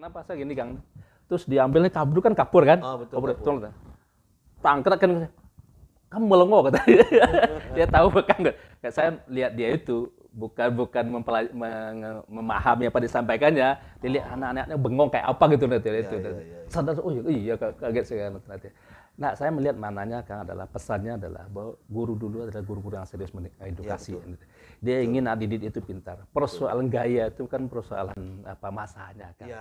Kenapa saya gini Kang? Terus diambilnya kabur kan kapur kan? Oh, betul, Kabur, kapur. betul. Tangkret kan kamu melongo kata dia. dia tahu kan Kayak saya lihat dia itu bukan bukan mempelaj- memahami apa disampaikannya, dia lihat anak-anaknya bengong kayak apa gitu nanti itu. iya, iya, Sadar oh iya, iya kaget saya nanti. Nah, saya melihat mananya kan adalah pesannya adalah bahwa guru dulu adalah guru-guru yang serius mengedukasi. dia ingin anak didik itu pintar. Persoalan gaya itu kan persoalan apa masanya kan. Iya.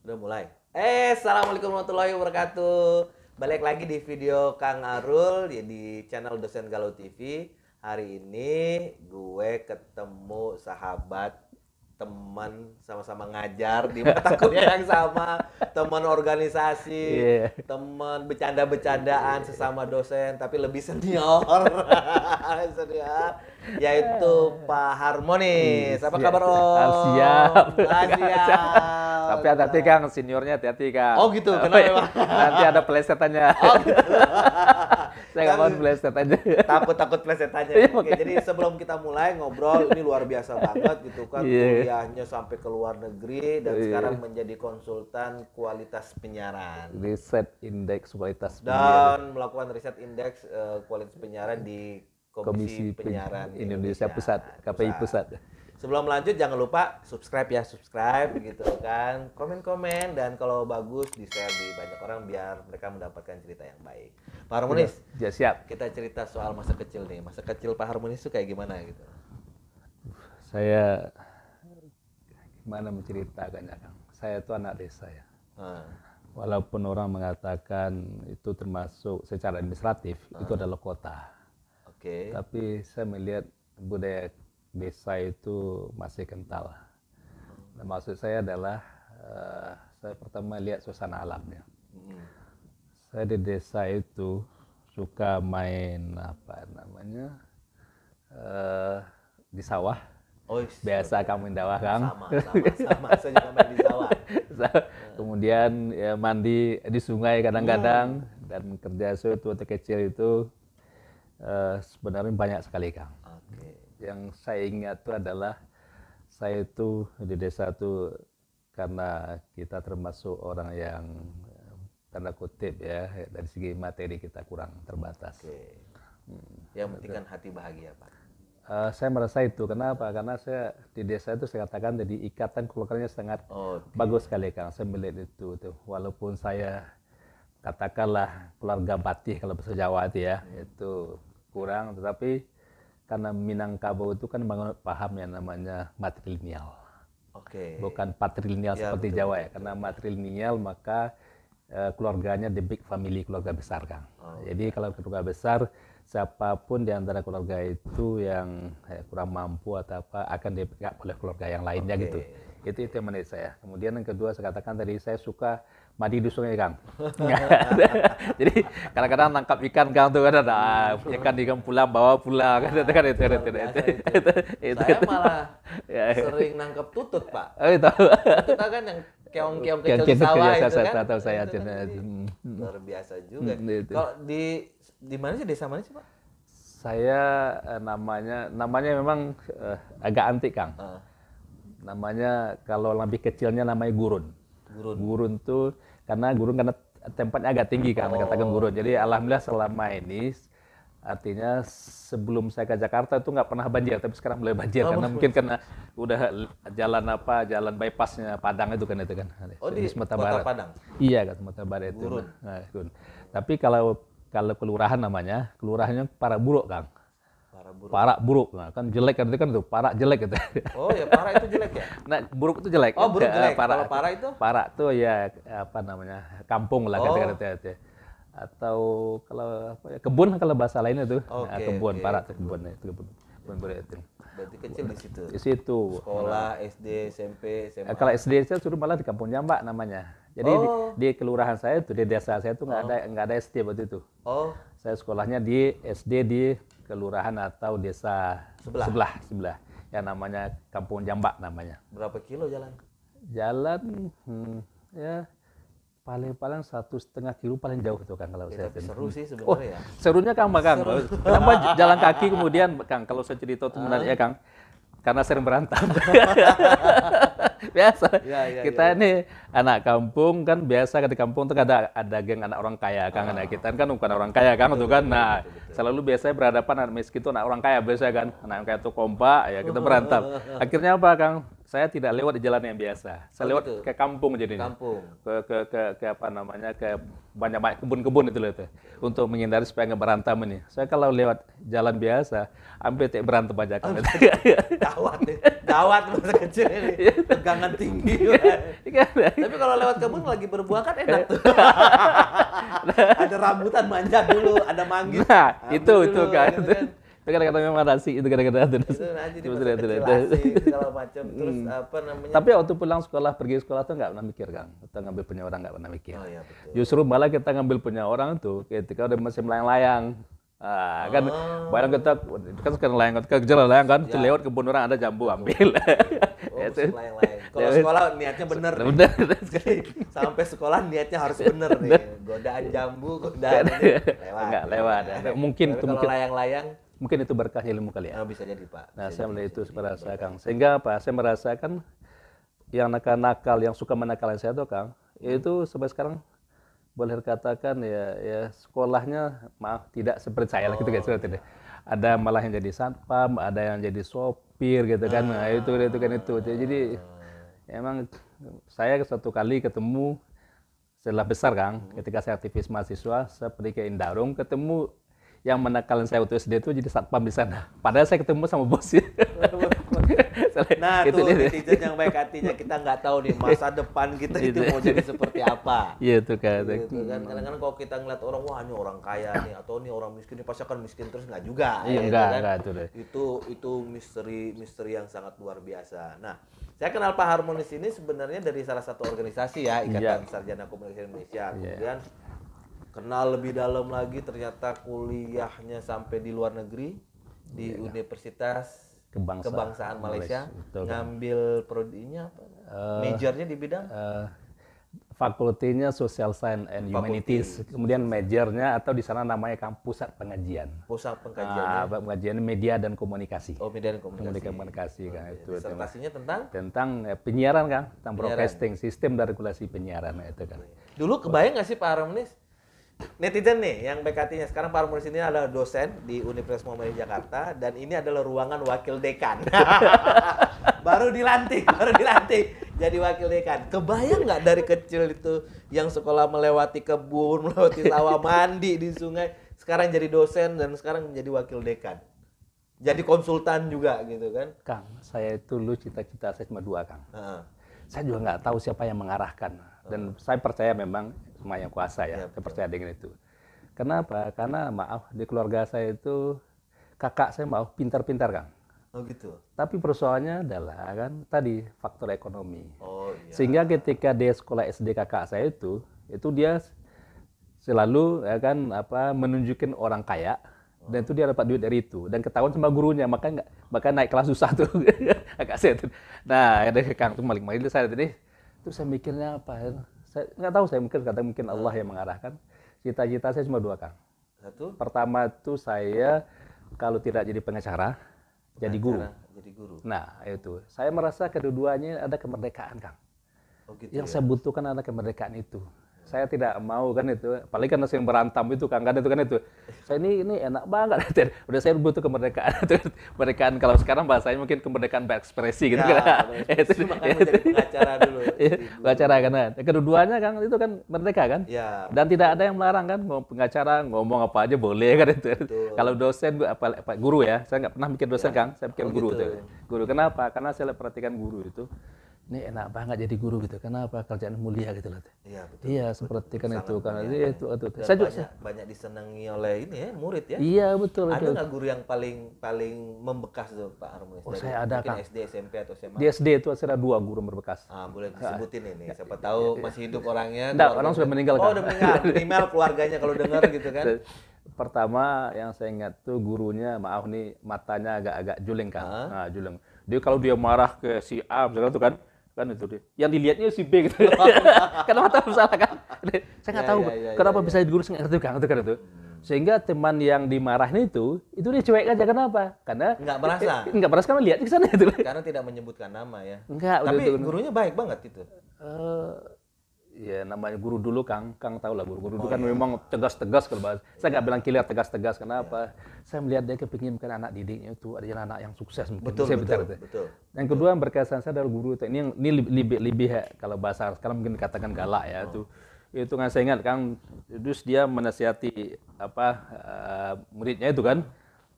Udah mulai. Eh, assalamualaikum warahmatullahi wabarakatuh. Balik lagi di video Kang Arul di, di channel Dosen Galau TV. Hari ini gue ketemu sahabat teman sama-sama ngajar di mata kuliah yang sama, teman organisasi, Iya. teman bercanda-bercandaan sesama dosen tapi lebih senior. senior yaitu Pak Harmonis. Apa Siap. kabar Om? Ah, siap. Ah, siap. Tapi hati-hati Kang, seniornya hati-hati Kang. Oh, gitu, kenapa emang? Nanti ada plesetannya. Oh, gitu. Saya nggak mau pleset aja. takut-takut plesetannya. Iya, Oke, jadi sebelum kita mulai ngobrol ini luar biasa banget gitu kan Iya. kuliahnya sampai ke luar negeri dan Iya. sekarang menjadi konsultan kualitas penyiaran Riset indeks kualitas penyiaran. dan melakukan riset indeks eh, kualitas penyiaran di Komisi, Komisi Penyiaran Penyiaran Indonesia Pusat, KPI Pusat. Sebelum lanjut jangan lupa subscribe ya, subscribe gitu kan. Komen-komen dan kalau bagus di-share di banyak orang biar mereka mendapatkan cerita yang baik. Pak Harmonis, Ya siap. kita cerita soal masa kecil nih. Masa kecil Pak Harmonis itu kayak gimana gitu? Saya gimana menceritakannya Kang? Saya itu anak desa ya. Nah, Walaupun orang mengatakan itu termasuk secara administratif itu Ah. adalah kota. Oke. Tapi saya melihat budaya desa itu masih kental. Nah, maksud saya adalah eh, saya pertama lihat suasana alamnya. Mm. Saya di desa itu suka main apa namanya eh, di sawah. Oh, Biasa kamu di sawah Kang. sama, sama, sama. Saya juga main di sawah. Kemudian ya, mandi di sungai kadang-kadang dan kerja saya itu waktu kecil itu eh, sebenarnya banyak sekali Kang. Yang saya ingat itu adalah saya itu di desa itu karena kita termasuk orang yang tanda kutip ya dari segi materi kita kurang terbatas. Oke. Yang penting kan hati bahagia, Pak. Eh, saya merasa itu kenapa? Karena saya di desa itu saya katakan jadi ikatan keluarganya sangat Oh, bagus sekali Kang. Saya melihat itu tuh walaupun saya katakanlah keluarga Batih kalau bahasa Jawa itu ya itu kurang tetapi karena Minangkabau itu kan bangun paham yang namanya matrilineal. Oke. bukan patrilineal Ya, seperti betul, Jawa ya. karena matrilineal maka eh, keluarganya the big family keluarga besar Kang. Oh, jadi kalau keluarga besar siapa pun di antara keluarga itu yang eh, kurang mampu atau apa akan dipegang oleh keluarga yang lainnya Oke. gitu. Itu itu yang menurut saya. Kemudian yang kedua saya katakan tadi saya suka mandi di sungai Kang jadi kadang-kadang nangkap ikan Kang tuh kan ada ah, ikan ikan pulang bawa pulang kan itu kan itu itu itu itu itu itu Saya malah Ya. sering nangkep tutut, Pak. oh itu Tutut kan yang keong-keong kecil di sawah kecil, itu saya kan. tahu saya, Itu kan Hmm, hmm. Luar biasa juga. Hmm. Kalau di di mana sih desa mana sih, Pak? saya eh, namanya namanya memang eh, agak antik Kang Ah, namanya kalau lebih kecilnya namanya gurun Gurun. gurun tuh karena gurun karena tempatnya agak tinggi kan katakan gurun jadi alhamdulillah selama ini artinya sebelum saya ke Jakarta itu nggak pernah banjir tapi sekarang mulai banjir Oh, karena mungkin karena udah jalan apa jalan bypassnya Padang itu kan itu kan Oh, di Sumatera Kota Barat Padang? iya kan Sumatera Barat itu Gurun. Nah, gurun. tapi kalau kalau kelurahan namanya kelurahannya para buruk Kang buruk. parak buruk nah, kan jelek kan itu kan tuh parak jelek gitu Oh, ya parah itu jelek ya? nah buruk itu jelek Oh, buruk Ya, jelek. parak Kalau parah itu? parak tuh ya apa namanya kampung lah Oh. kata-kata itu atau kalau apa ya, kebun kalau bahasa lainnya tuh Nah, Oke, kebun oke, parak tuh kebun itu kebun kebun itu Berarti kecil di situ. di situ Sekolah, SD, SMP, SMA. Kalau SD saya suruh malah di kampung Jambak namanya jadi di- Oh. di, kelurahan saya tuh di desa saya tuh nggak ada nggak ada SD waktu itu Oh, saya sekolahnya di SD di kelurahan atau desa Sebelah. sebelah, sebelah. yang namanya Kampung Jambak namanya. berapa kilo jalan? Jalan hmm, ya paling-paling satu setengah kilo paling jauh tuh Kang kalau Ya, saya tapi seru sih Oh, sebenarnya ya. serunya Kang, Kang. Kenapa jalan kaki kemudian, Kang, kalau saya cerita itu menarik ya, Kang. Karena sering berantem. biasa. Ya, ya, kita ini anak kampung kan biasa kan di kampung tuh ada ada geng anak orang kaya kan anak kita kan bukan orang kaya kan tuh kan. Nah selalu biasanya berhadapan anak miskin itu anak orang kaya biasa kan. Anak orang kaya itu kompak ya kita berantem. akhirnya apa kang saya tidak lewat di jalan yang biasa saya Oh, lewat gitu. ke kampung jadinya Kampung. ke ke ke, ke apa namanya ke banyak banyak kebun-kebun itu loh itu untuk menghindari supaya nggak berantem ini saya kalau lewat jalan biasa hampir tidak berantem aja kan Gawat nih. Gawat masa kecil ini. Tegangan tinggi. Iya. Tapi kalau lewat kebun lagi berbuah kan enak tuh. ada rambutan manja dulu, ada manggis. Nah, ambil itu itu dulu, kan. gitu Itu, itu kadang-kadang memang nasi itu kadang-kadang itu. Itu nanti di Itu, masa itu, kecil itu. asik, segala macam. Terus apa namanya? Tapi waktu pulang sekolah pergi sekolah tuh nggak pernah mikir kan, kita ngambil punya orang nggak pernah mikir. Oh iya betul. Justru malah kita ngambil punya orang tuh ketika udah masih melayang-layang. Ah, kan Oh. bayang kita kan sekarang layang kita kejar layang kan, Ya. lewat kebun orang ada jambu ambil. Oh, Itu. lain-lain. Kalau sekolah niatnya bener. Bener. Sampai sekolah niatnya harus bener nih. Godaan jambu, godaan lewat. Nggak lewat. Mungkin Tapi itu kalau mungkin layang-layang, mungkin itu berkah ilmu kali ya. ah, bisa jadi Pak. Nah, saya melihat itu saya Kang. Sehingga apa? Saya merasakan yang nakal-nakal, yang suka menakalin saya tuh Kang, itu sampai sekarang boleh dikatakan ya, ya sekolahnya maaf tidak seperti saya lah gitu kan seperti itu. Ada malah yang jadi satpam, ada yang jadi sopir gitu kan. Nah, itu itu kan itu. Jadi emang saya satu kali ketemu setelah besar Kang, ketika saya aktivis mahasiswa, saya pergi ke Indarung, ketemu yang menakalin saya waktu SD itu jadi satpam di sana. Padahal saya ketemu sama bosnya. Nah, Itu tuh netizen yang baik hatinya kita nggak tahu nih masa depan kita itu mau jadi seperti apa. Iya itu kan. Gitu kan kadang-kadang kalau kita ngeliat orang wah ini orang kaya nih atau ini orang miskin ini pasti akan miskin terus nggak juga. Iya ya, enggak, kan? enggak itu deh. itu itu misteri misteri yang sangat luar biasa. Nah, saya kenal Pak Harmonis ini sebenarnya dari salah satu organisasi ya Ikatan Iya. Sarjana Komunikasi Indonesia. Kemudian kenal lebih dalam lagi ternyata kuliahnya sampai di luar negeri di Iya. Universitas Kebangsaan Kebangsaan Malaysia, Betul, kan. ngambil prodinya apa? Majornya di bidang Eh, fakultinya Social Science and Humanities, kemudian majornya atau di sana namanya kan pusat pengajian. pusat pengkajian. Ah, pengajian media dan komunikasi. Oh, media dan komunikasi. Komunikasi kan itu tema. Disertasinya tentang tentang eh, penyiaran kan, tentang broadcasting, sistem dan regulasi penyiaran itu kan. Dulu kebayang nggak sih Pak Harmonis? Netizen nih, yang BKT-nya sekarang Pak Harmonis ini adalah dosen di Universitas Muhammadiyah Jakarta dan ini adalah ruangan wakil dekan. baru dilantik, baru dilantik jadi wakil dekan. Kebayang nggak dari kecil itu yang sekolah melewati kebun, melewati sawah, mandi di sungai, sekarang jadi dosen dan sekarang menjadi wakil dekan. Jadi konsultan juga gitu kan. Kang, saya itu dulu cita-cita saya cuma dua Kang. Heeh. saya juga nggak tahu siapa yang mengarahkan dan saya percaya memang semua yang kuasa Ya, ya, saya percaya dengan itu. Kenapa? Karena maaf di keluarga saya itu kakak saya maaf pintar-pintar kang. Oh gitu. tapi persoalannya adalah kan tadi faktor ekonomi. Oh iya. sehingga ketika dia sekolah SD kakak saya itu itu dia selalu ya kan apa menunjukin orang kaya dan itu dia dapat duit dari itu. Dan ketahuan sama gurunya maka nggak maka naik kelas susah tuh. Kakak saya nah ada kang tuh maling maling saya tadi terus saya mikirnya apa ya? Saya nggak tahu saya mungkin kata mungkin Allah yang mengarahkan cita-cita saya cuma dua kang Satu pertama tuh saya kalau tidak jadi pengacara jadi guru jadi guru. nah itu saya merasa kedua-duanya ada kemerdekaan kang Oh gitu. yang saya butuhkan adalah kemerdekaan itu. Saya tidak mau kan itu, apalagi karena sering berantam itu kan, kan itu kan itu. Saya ini ini enak banget, udah saya butuh kemerdekaan. kemerdekaan kalau sekarang bahasanya mungkin kemerdekaan berekspresi gitu Ya, kan. menjadi pengacara dulu. Iya, pengacara kan. Kedua-duanya kan itu kan merdeka kan. Ya, Dan tidak ada yang melarang kan, mau pengacara ngomong apa aja boleh kan itu. Kalau dosen gua- apa, apa guru ya, saya nggak pernah mikir dosen Kang, saya pikir Oh, guru gitu. tuh. Guru kenapa? Karena saya perhatikan guru itu, ini enak banget jadi guru gitu. Kenapa kerjaan mulia gitu loh. iya betul. Iya, seperti kan itu kan. Iya, itu itu. Dan Saya juga banyak, banyak disenangi oleh ini ya murid ya. Iya, betul Ada itu. nggak guru yang paling paling membekas tuh Pak Harmonis? Oh, saya ada, Kang. SD, SMP atau SMA? Di SD itu ada dua guru berbekas. Ah, boleh disebutin ini. Siapa tahu masih hidup orangnya. Enggak, orang sudah meninggal, Oh, udah meninggal. Email keluarganya kalau dengar gitu kan. Pertama yang saya ingat tuh gurunya, maaf nih matanya agak-agak juling kan. Ah. Nah, juling. Dia kalau dia marah ke si A misalkan tuh kan, kan itu dia. Yang dilihatnya si B gitu. Karena mata salah kan. saya nggak Ya, tahu ya, ya, kenapa ya, bisa jadi guru saya nggak ngerti kan itu kan itu sehingga teman yang dimarahin itu itu dia cuek aja kenapa karena Nggak merasa. nggak merasa karena lihat di sana itu Karena tidak menyebutkan nama ya. enggak udah Tapi itu gurunya baik banget itu. Eh, ya namanya guru dulu Kang, Kang tahu lah guru. Guru Oh, dulu kan iya. memang tegas-tegas kalau bahas. Saya nggak bilang kilat tegas-tegas. Kenapa? Saya melihat dia kepingin kan anak didiknya itu adalah anak yang sukses mungkin. Betul, Saya betul, bicara betul. Yang kedua yang berkesan saya adalah guru itu. Ini yang ini lebih lebih, lebih kalau bahasa sekarang mungkin dikatakan galak ya itu. Itu kan saya ingat Kang, terus dia menasihati apa eh, muridnya itu kan.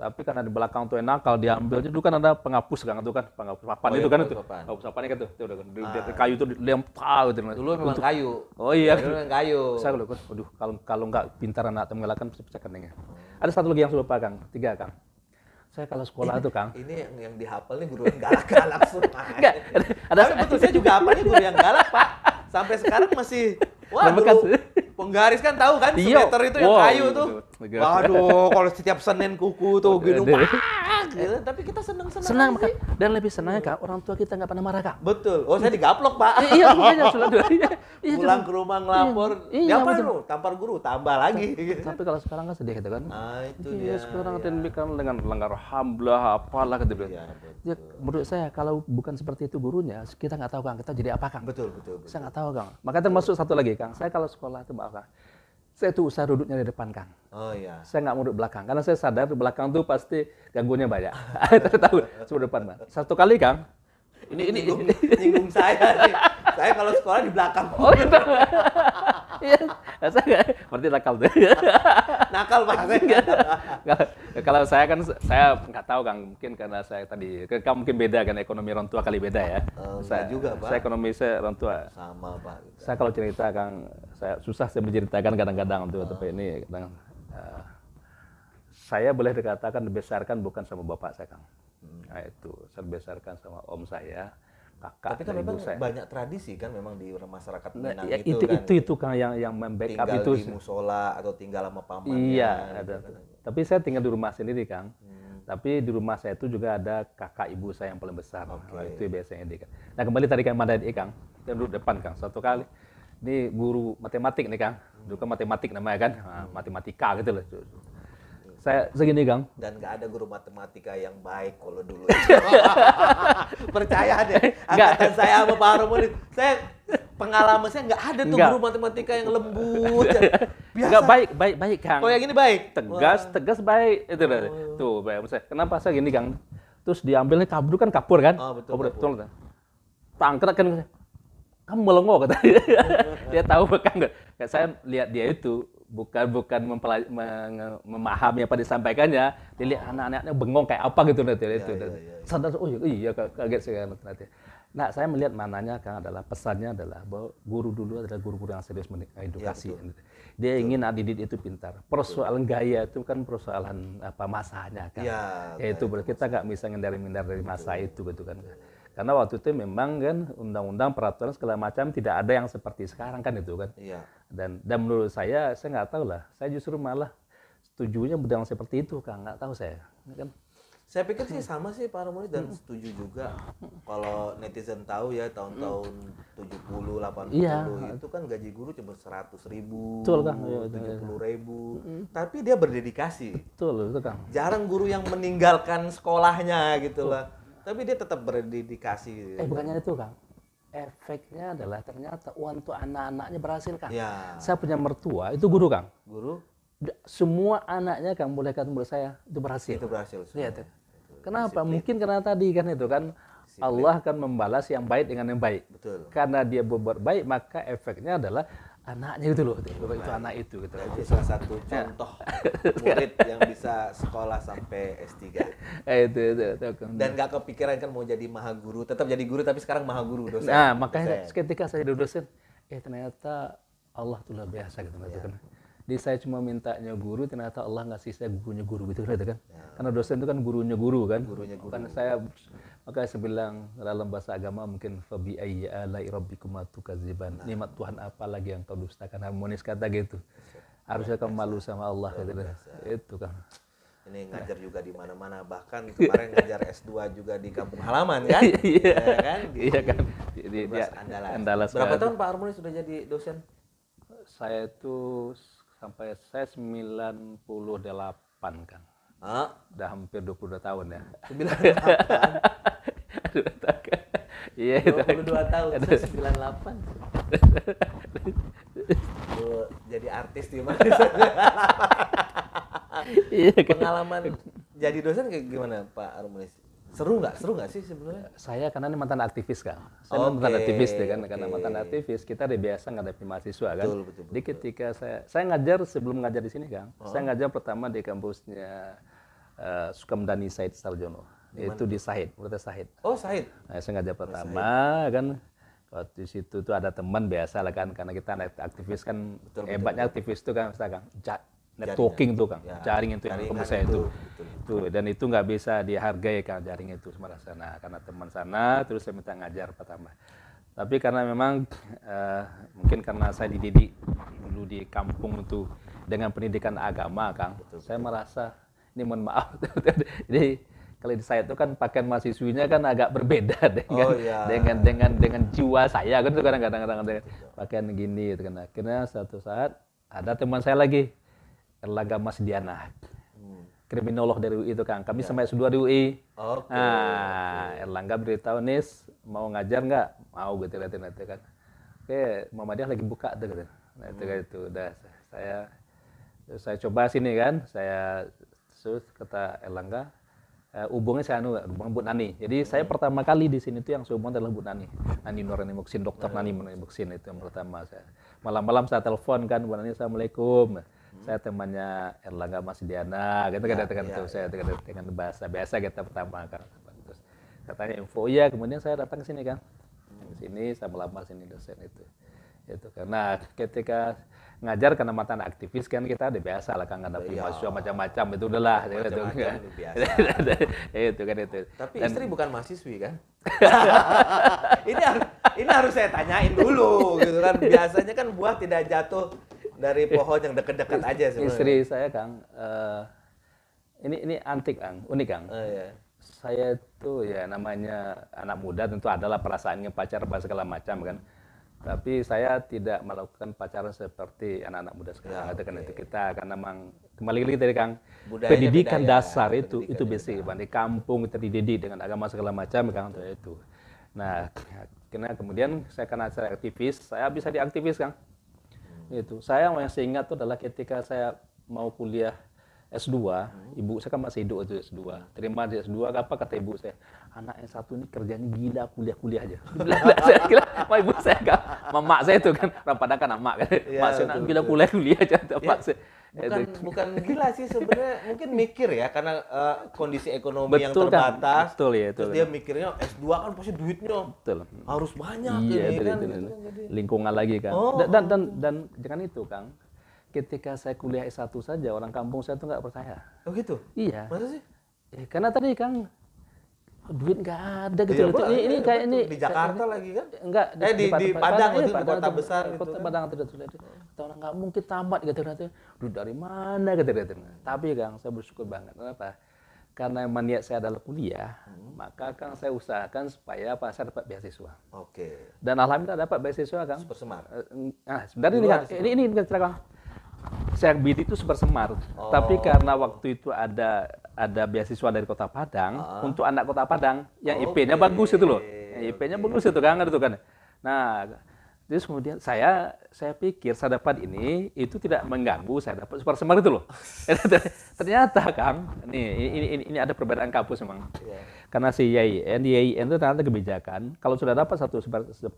Tapi karena di belakang tuh yang nakal diambil dulu kan ada penghapus kan itu kan penghapus papan Oh, itu iya, kan itu penghapus papan. penghapus papan kan tuh, tuh, di, di, di kayu itu dilempar gitu Dulu memang kayu. Oh iya. Dulu memang kayu. Saya kalau waduh kalau kalau nggak pintar anak atau mengelakkan pasti pecah keningnya. Ada satu lagi yang saya lupa Kang, tiga Kang. Saya kalau sekolah itu Kang, Ini yang yang dihafal nih guru yang galak-galak semua. Enggak, ada- Tapi betul saya juga hafalnya guru yang galak, Pak. Sampai sekarang masih guru penggaris kan tahu kan Iya. semeter itu yang Wow, kayu gitu. tuh. Waduh, kalau setiap Senin kuku tuh gitu. Tapi kita seneng-seneng. senang sih. Dan lebih senangnya Kang, orang tua kita nggak pernah marah Kang. Betul. Oh, saya digaplok, Pak. Iya, makanya sudah. Iya, iya, Pulang ke rumah ngelapor. Iya, Iya, apa lu? Tampar guru, tambah lagi. Tapi kalau sekarang kan sedih gitu kan. Ah, itu Iya, dia. sekarang iya. dan kan dengan langgar ham lah apalah gitu. Iya. Ya, menurut saya kalau bukan seperti itu gurunya, kita nggak tahu Kang, kita jadi apa Kang. Betul, betul, betul. Saya nggak tahu Kang. Maka termasuk satu lagi Kang, saya kalau sekolah itu maaf Kang, saya tuh usaha duduknya di depan Kang. Oh iya. Saya nggak mau duduk belakang, karena saya sadar di belakang tuh pasti gangguannya banyak. Saya tahu, sudah depan Bang. Satu kali Kang, ini ini Nyinggung, nyinggung saya nih. Saya kalau sekolah di belakang. Oh gitu. Iya, saya nggak, berarti nakal tuh. Nakal Pak. saya. Kalau- Kalau saya kan saya nggak tahu Kang, mungkin karena saya tadi, kamu mungkin beda kan ekonomi orang tua kali beda ya. Enggak saya juga, Pak. Saya ekonomi saya orang tua. Sama Pak. Saya kalau cerita Kang, saya susah saya menceritakan kadang-kadang tuh, tapi ini kadang eh, saya boleh dikatakan dibesarkan bukan sama bapak saya Kang. Nah, itu saya dibesarkan sama om saya, kakak Tapi kan memang saya. banyak tradisi kan memang di masyarakat Nah, Minang ya, itu, itu, kan. itu itu Kang yang yang membackup tinggal itu. di musola atau tinggal sama pamannya. Iya, gitu ada. kan. Tapi saya tinggal di rumah sendiri, Kang. Hmm. Tapi di rumah saya itu juga ada kakak ibu saya yang paling besar. Nah, itu biasanya dia, Kang. Nah, kembali tadi Kang Mada Kang. Yang duduk depan, Kang. Satu kali. Ini guru matematik nih, Kang. Dulu kan matematik namanya kan. Nah, matematika gitu loh. Saya segini, Kang. Dan nggak ada guru matematika yang baik kalau dulu. Percaya deh, angkatan saya sama Pak Harmoni, saya pengalaman saya nggak ada tuh Nggak. guru matematika yang lembut. Biasa. Enggak baik, baik, baik, Kang. Oh yang ini baik. tegas, tegas baik itu loh. Tuh, baik. Maksudnya, kenapa saya gini, Kang? Terus diambilnya kabur kan kapur kan? Oh, betul, Kapur, kapur. betul. Tangkret kan kamu melongo kata dia. dia tahu kan nggak? Kayak saya lihat dia itu bukan bukan memahami apa disampaikannya, dia lihat anak-anaknya bengong kayak apa gitu nanti itu. iya, Dan iya, Sadar oh iya, iya ka- kaget saya nanti. Nah, saya melihat mananya kan adalah pesannya adalah bahwa guru dulu adalah guru-guru yang serius menik- edukasi. dia ingin anak didik itu pintar. Persoalan gaya itu kan persoalan apa masanya kan. Ya itu berarti kita nggak bisa ngindari-ngindar dari masa itu gitu kan. Karena waktu itu memang kan undang-undang peraturan segala macam tidak ada yang seperti sekarang kan itu kan. Iya. Dan dan menurut saya saya nggak tahu lah. Saya justru malah setujunya dengan seperti itu kan. Nggak tahu saya. Kan Saya pikir sih sama sih Pak Harmoni dan setuju juga kalau netizen tahu ya tahun-tahun 70 80 Iya. itu kan gaji guru cuma 100 ribu, Betul. Iya, 70 ribu. Tapi dia berdedikasi. betul itu kan. Jarang guru yang meninggalkan sekolahnya gitu lah. Tapi dia tetap berdedikasi. Eh bukannya itu kan. Efeknya adalah ternyata untuk anak-anaknya berhasil kan. Ya, Saya punya mertua itu guru kang. guru Semua anaknya kang boleh kata menurut saya itu berhasil. itu berhasil. Lihat. ya. Kenapa? Mungkin karena tadi kan itu kan Allah akan membalas yang baik dengan yang baik. Betul. Karena dia berbuat baik maka efeknya adalah anaknya itu loh. Itu, itu anak itu gitu. Jadi salah satu contoh murid yang bisa sekolah sampai S3. Eh, itu, itu, itu. Dan gak kepikiran kan mau jadi maha guru, tetap jadi guru tapi sekarang maha guru dosen. Nah, makanya Dosen. ketika saya jadi dosen, eh ternyata Allah tuh luar biasa gitu gitu kan. Jadi saya cuma mintanya guru, ternyata Allah ngasih saya gurunya guru gitu gitu kan. Karena dosen itu kan gurunya guru kan. Gurunya guru. Karena saya makanya saya bilang dalam bahasa agama mungkin fabi ayyi alai rabbikum tukadziban. Nikmat Tuhan apa lagi yang kau dustakan harmonis kata gitu. Harusnya kamu malu sama Allah gitu. Itu kan. Ini ngajar juga di mana-mana, bahkan kemarin ngajar S2 juga di kampung halaman kan? Iya. Ya kan? Di Iya kan. Di, di, Universitas dia- Andalas. Andalas Berapa kan. tahun Pak Harmoni sudah jadi dosen? saya itu sampai saya 98 kan. Ah, Udah hampir 22 tahun ya. 98. Iya itu. 22 tahun, saya 98. Tuh, jadi artis di mana? Iya. Pengalaman jadi dosen kayak gimana Pak Armunis? Seru nggak? Seru nggak sih sebenarnya? Saya karena ini mantan aktivis kan. Saya mantan Oke, aktivis deh kan, karena oke. mantan aktivis kita udah biasa ngadapi mahasiswa kan. Betul, betul, Jadi ketika saya saya ngajar sebelum ngajar di sini kan, saya ngajar pertama di kampusnya eh, Sukamdani Said Sarjono. Itu di Sahid, Universitas Sahid. Oh, Said. Nah, saya ngajar pertama kan waktu situ tuh ada teman biasa lah kan karena kita anak aktivis kan Betul, betul, hebatnya aktivis tuh kan saya networking tuh kan Ya, jaring itu yang saya itu, itu. Betul. itu dan itu nggak bisa dihargai kan jaring itu semua sana. Karena teman sana terus saya minta ngajar pertama tapi karena memang eh, mungkin karena saya dididik dulu di kampung itu dengan pendidikan agama kang saya merasa ini mohon maaf. Jadi kalau di saya itu kan pakaian mahasiswinya kan agak berbeda dengan Oh, iya. dengan dengan dengan jiwa saya. Kan itu kadang-kadang kadang-kadang pakaian gini gitu kan. Akhirnya suatu saat ada teman saya lagi Erlangga Masdiana Hmm. kriminolog dari UI itu kan kami sama S2 di UI Oke. nah Erlangga beritahu nis mau ngajar nggak? Mau gitu liatin itu kan. Oke Muhammadiyah lagi buka tuh gitu. Nah itu kan itu udah saya saya coba sini kan. Saya terus kata Erlangga eh, hubungnya saya anu hubungan Bu Nani jadi saya pertama kali di sini tuh yang saya hubungan adalah Bu Nani Nani Nurani Muksin dokter Nani Nurani Muksin itu yang pertama saya. Malam-malam saya telepon kan Bu Nani Assalamualaikum saya temannya Erlangga Masdiana gitu kan dengan tuh saya dengan, dengan bahasa biasa kita pertama kan. Terus katanya info iya kemudian saya datang ke sini kan. Ke sini saya melamar sini dosen itu. Itu karena ketika ngajar karena mantan aktivis kan kita udah biasa lah kan ada mahasiswa macam-macam itu udahlah gitu Macam-macam kan. udah biasa. itu kan itu. Tapi istri bukan mahasiswi kan? ini harus ini harus saya tanyain dulu gitu kan. Biasanya kan buah tidak jatuh dari pohon yang dekat-dekat aja sebenarnya. istri saya kang eh, ini ini antik kang unik kang. Oh, iya. saya itu ya namanya anak muda tentu adalah perasaannya pacar apa segala macam kan. Tapi saya tidak melakukan pacaran seperti anak-anak muda sekarang. Ya, itu kan itu kita karena memang kembali lagi tadi kang Budayanya pendidikan beda ya, dasar itu itu pendidikannya basic Bang. di kampung kita dididik dengan agama segala macam kan itu itu. Nah karena kemudian saya karena saya aktivis saya bisa diaktivis kang itu saya yang saya ingat itu adalah ketika saya mau kuliah S2, ibu saya kan masih hidup itu S2. Terima di S2, apa kata ibu saya? Anak yang satu ini kerjanya gila kuliah-kuliah aja. saya kira, ma ibu saya kan, mama saya itu kan, Padang kan emak kan. Iya, Mak saya gila kuliah-kuliah aja. Pak saya. Bukan bukan gila sih sebenarnya mungkin mikir ya karena eh, kondisi ekonomi yang Betul, Kang. terbatas. Betul, ya, Terus betul. dia mikirnya S2 kan pasti duitnya Betul. harus banyak Iya, ini betul, kan. betul, betul. kan, jadi. Lingkungan lagi kan. Oh. Dan, dan dan dan jangan itu, Kang. Ketika saya kuliah S1 saja, orang kampung saya tuh nggak percaya. Oh gitu. Iya. Masa sih? Eh, karena tadi Kang duit nggak ada gitu Iya, loh. Pak. Ini, ini Iya, kayak ini Di Jakarta lagi kan? enggak Eh, di- di Padang iya, itu, di kota itu, besar kota gitu kan. Padang itu itu itu. Kata orang nggak mungkin tamat gitu nanti. Duit dari mana gitu gitu. Tapi Kang saya bersyukur banget. Kenapa? Karena emang niat saya adalah kuliah, Hmm. maka Kang saya usahakan supaya apa saya dapat beasiswa. Oke. Dan alhamdulillah dapat beasiswa Kang. Super semar. Eh, Nah, sebenarnya ini kan, ini ini ini cerita Kang. Saya bidik itu super semar, Oh. tapi karena waktu itu ada ada beasiswa dari Kota Padang untuk anak Kota Padang yang IP-nya Ah. Oke, bagus itu loh, IP-nya bagus itu kan, itu kan. Nah, terus kemudian saya saya pikir saya dapat ini itu tidak mengganggu saya dapat super semar itu loh. Ternyata Kang, nih ini, ini, ini ada perbedaan kampus memang. Iya. Karena si YIN, di YIN itu ternyata kebijakan kalau sudah dapat satu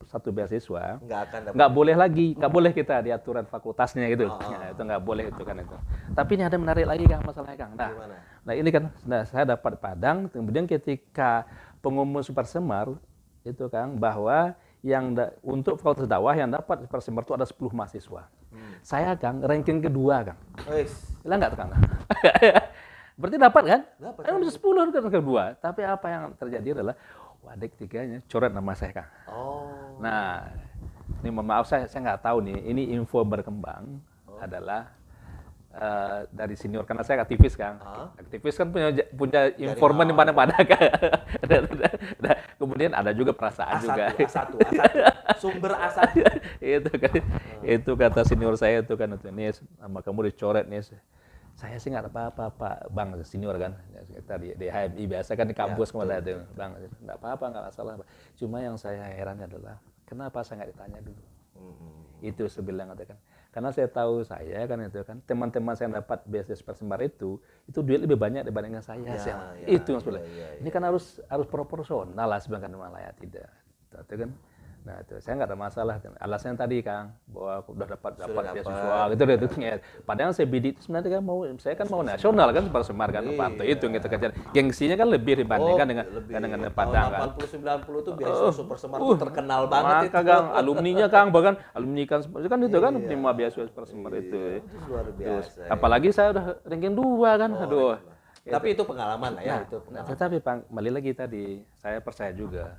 satu beasiswa, Nggak akan dapat. nggak boleh lagi, nggak boleh kita di aturan fakultasnya gitu. Oh. Ya, itu nggak boleh itu kan itu. Tapi ini ada menarik lagi kang masalahnya kang. Nah, Gimana? nah ini kan, nah saya dapat Padang, kemudian ketika pengumuman Super Semar itu kang bahwa yang da- untuk fakultas dakwah yang dapat Super Semar itu ada 10 mahasiswa. Hmm. Saya kang ranking kedua kang. Wes. Hilang nggak tuh kang? Berarti dapat kan? Dapat, Kan bisa 10 kan kedua. Tapi apa yang terjadi adalah wadik tiganya coret nama saya kang. Oh. Nah, ini mohon maaf saya saya nggak tahu nih. Ini info berkembang Oh. adalah eh, dari senior karena saya aktivis kan. Ah. Aktivis kan punya punya informan di mana-mana kan. Nah, Kemudian ada juga perasaan A1, juga. A1, A1. Sumber A1. itu kan itu kata senior saya itu kan itu nih sama kamu dicoret nih saya sih nggak apa-apa pak bang senior kan kita di, di HMI biasa kan di kampus ke mana itu bang nggak apa-apa nggak masalah Pak. cuma yang saya heran adalah kenapa saya nggak ditanya dulu Hmm. itu saya bilang katakan karena saya tahu saya kan itu kan teman-teman saya yang dapat beasiswa persembar itu itu duit lebih banyak dibandingkan saya Ya, Saya- ya, itu yang sebenarnya. ya, ya, ini kan harus harus proporsional lah sebenarnya malah ya tidak. Itu kan nah itu saya nggak ada masalah alasannya tadi kang bahwa aku udah dapat dapat beasiswa gitu deh itu ya. padahal saya bidik itu sebenarnya kan mau saya kan mau nasional kan persembar kan Panto itu gitu kan gengsinya kan lebih dibandingkan dengan Iya. Oh, lebih. dengan Padang kan 80 90 tuh biasa Super Semar tuh terkenal banget maka itu. Kang, alumninya Kang, bahkan alumni kan itu kan itu kan lima beasiswa persembar itu. Itu luar biasa. Apalagi saya udah ranking dua kan, aduh. Tapi itu pengalaman lah ya, itu Nah, pengalaman. tetapi Pak, kembali lagi tadi, saya percaya juga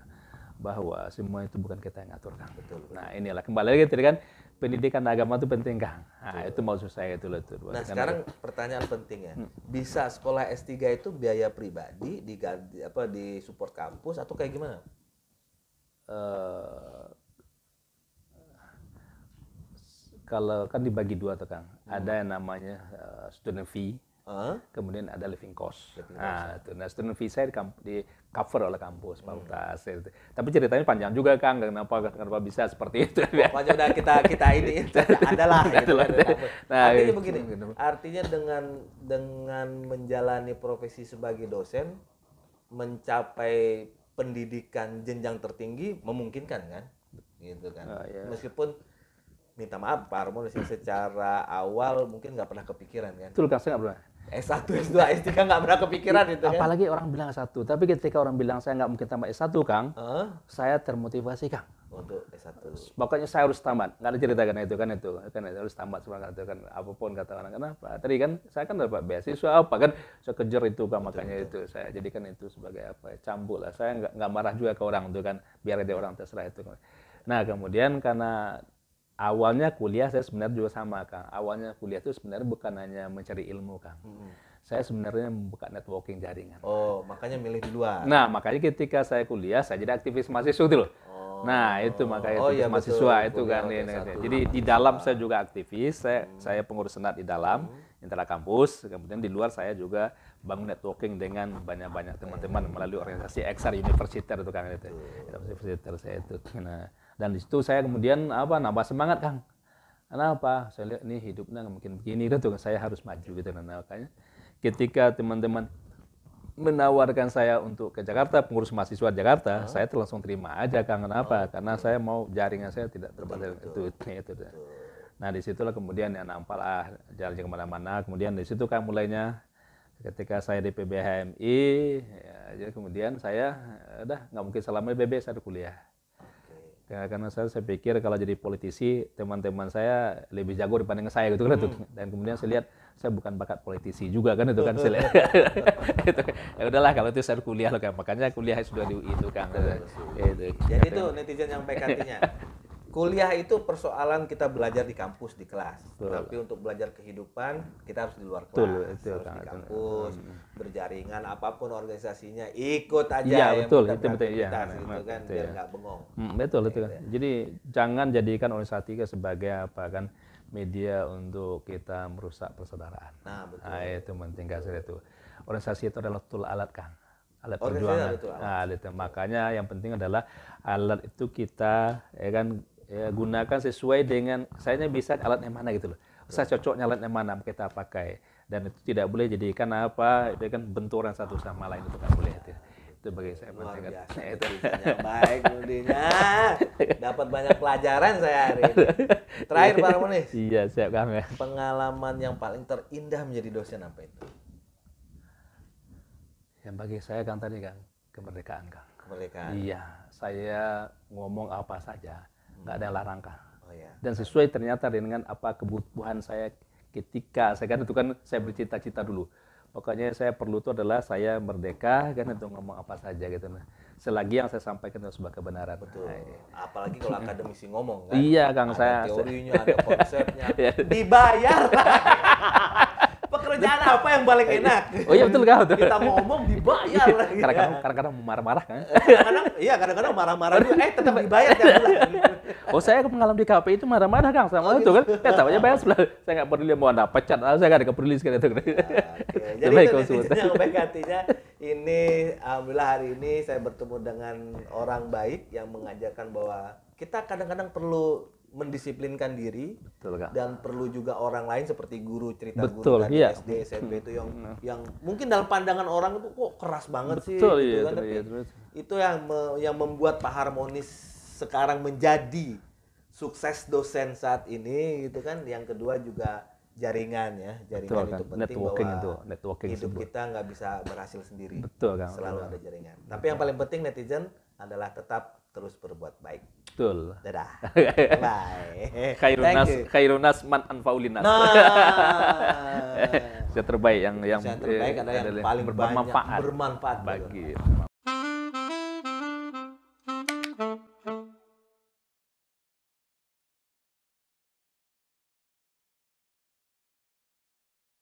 bahwa semua itu bukan kita yang ngatur Kang. Nah inilah kembali lagi tadi kan pendidikan agama itu penting Kang. Nah itu maksud saya itu loh itu. Nah sekarang pertanyaan pentingnya, Hmm. bisa sekolah S3 itu biaya pribadi diganti apa di support kampus atau kayak gimana? eh, kalau kan dibagi dua tuh Kang. Ada yang namanya eh, student fee, Hah? kemudian ada living cost. Nah, itu. Nah, student visa di, di cover oleh kampus, fakultas. itu. Tapi ceritanya panjang juga, Kang. Kenapa kenapa bisa seperti itu? Pokoknya udah kita kita ini adalah gitu Adalah. kampus. Nah, artinya itu. begini, artinya dengan dengan menjalani profesi sebagai dosen mencapai pendidikan jenjang tertinggi memungkinkan kan? Gitu kan. Oh, iya. Meskipun minta maaf Pak Armon secara awal mungkin nggak pernah kepikiran kan. Betul, nggak pernah. S1, S2, S3 nggak pernah kepikiran itu kan. Apalagi orang bilang satu. Tapi ketika orang bilang saya nggak mungkin tambah S1, Kang, Hah? saya termotivasi, Kang. Untuk S1. Pokoknya saya harus tamat. Nggak ada cerita kan itu kan itu. Kan itu harus tamat semangat itu kan apa pun kata orang kenapa. Tadi kan saya kan dapat beasiswa apa kan saya kejar itu kan makanya itu saya jadikan itu sebagai apa ya, cambuk lah. Saya nggak marah juga ke orang itu kan biar dia orang terserah itu. Nah kemudian karena awalnya kuliah saya sebenarnya juga sama kang. Awalnya kuliah itu sebenarnya bukan hanya mencari ilmu kang. Saya sebenarnya membuka networking jaringan. Oh, makanya milih di luar. Nah, makanya ketika saya kuliah, saya jadi aktivis mahasiswa itu loh. Nah, itu makanya Oh, iya, mahasiswa betul. itu Kuliah kan. ini, ini. Jadi di dalam saya juga aktivis, saya, saya pengurus senat di dalam, intra kampus, kemudian di luar saya juga bangun networking dengan banyak-banyak teman-teman melalui organisasi eksar universiter itu kan itu. Universiter saya itu. Nah, dan di situ saya kemudian apa nambah semangat Kang. Kenapa? Saya lihat nih hidupnya mungkin begini gitu, saya harus maju gitu. Nah, makanya ketika teman-teman menawarkan saya untuk ke Jakarta, pengurus mahasiswa Jakarta, saya tuh langsung terima aja Kang. Kenapa? Karena saya mau jaringan saya tidak terbatas itu, itu, itu. Nah di situlah kemudian yang nampak lah jalan ke mana-mana. Kemudian di situ kan mulainya ketika saya di PBHMI, ya, jadi kemudian saya udah nggak mungkin selama PB saya kuliah. Ya, karena saya, saya pikir kalau jadi politisi teman-teman saya lebih jago dibanding saya gitu kan itu. dan kemudian saya lihat saya bukan bakat politisi juga kan itu kan saya lihat. itu, ya udahlah kalau itu saya kuliah loh kan makanya kuliah sudah di UI itu kan itu. Jadi itu netizen yang baik hatinya. Kuliah itu persoalan kita belajar di kampus di kelas, tapi untuk belajar kehidupan kita harus di luar kelas, Betul, itu, harus Kang, di kampus, berjaringan apa pun organisasinya ikut aja Iya, yang betul, itu betul, iya. Nah, gitu kan betul, biar ya. nggak bengong. Hmm, betul itu kan. Jadi jangan jadikan organisasi sebagai apa kan media untuk kita merusak persaudaraan. Nah, betul. Nah, itu penting kasih itu. Organisasi itu adalah tool alat Kang. Alat Organisasi perjuangan. alat. Nah, itu. Makanya yang penting adalah alat itu kita ya kan ya, gunakan sesuai dengan saya bisa alat yang mana gitu loh. Saya cocoknya alat yang mana kita pakai dan itu tidak boleh jadikan apa itu kan benturan satu sama lain itu kan boleh itu. Itu bagi saya Luar penting biasa, Itu. netizennya baik Budinya. Dapat banyak pelajaran saya hari ini. Terakhir Pak Armonis, Iya, siap Kang ya. pengalaman yang paling terindah menjadi dosen apa itu? Yang bagi saya kan tadi kan kemerdekaan Kang. Kemerdekaan. Iya, saya ngomong apa saja, nggak ada yang larang Kang. Oh ya. Dan sesuai ternyata dengan apa kebutuhan saya ketika saya kan itu kan saya bercita-cita dulu. Pokoknya saya perlu itu adalah saya merdeka kan untuk ngomong apa saja gitu. Nah, selagi yang saya sampaikan itu sebuah kebenaran. Betul. Nah, iya. Apalagi kalau akademisi ngomong kan. Iya Kang, Ada saya, teorinya, ada konsepnya. Iya. Dibayar. kerjaan apa yang paling enak? Oh iya betul kan? Betul. Kita mau ngomong dibayar lagi. Kadang-kadang kadang-kadang marah-marah kan. Kadang-kadang, iya kadang-kadang marah-marah juga. Eh tetap dibayar tiap bulan. Oh saya mengalami di KPI itu marah-marah Kang sama itu kan. Eh tahu aja bayar sebelah. Saya nggak peduli mau anda pecat, ah, saya nggak ada peduli sekali itu. Oke, Jadi Terbaik itu konsultan. netizen yang baik hatinya. Ini alhamdulillah hari ini saya bertemu dengan orang baik yang mengajarkan bahwa kita kadang-kadang perlu mendisiplinkan diri Betul Kang. dan perlu juga orang lain seperti guru cerita Betul, guru tadi iya. SD SMP itu yang yang mungkin dalam pandangan orang itu kok keras banget sih Betul, gitu iya, kan betul, tapi iya, itu yang me- yang membuat Pak Harmonis sekarang menjadi sukses dosen saat ini gitu kan. Yang kedua juga jaringan ya. Jaringan Betul, kan. itu penting Networking bahwa itu, networking hidup tersebut. kita nggak bisa berhasil sendiri. Betul Kang. selalu ada jaringan. Tapi yang paling penting netizen adalah tetap terus berbuat baik. Betul. dadah. Bye. Khairunas, khairunas man anfaulinas. nah. Yang terbaik yang yang yang terbaik adalah yang paling bermanfaat. bermanfaat bagi